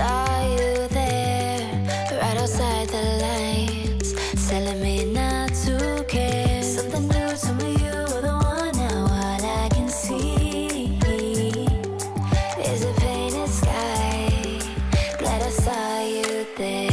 saw you there, right outside the lights, telling me not to care. Something new to me, you were the one. Now all I can see is a painted sky. Glad I saw you there.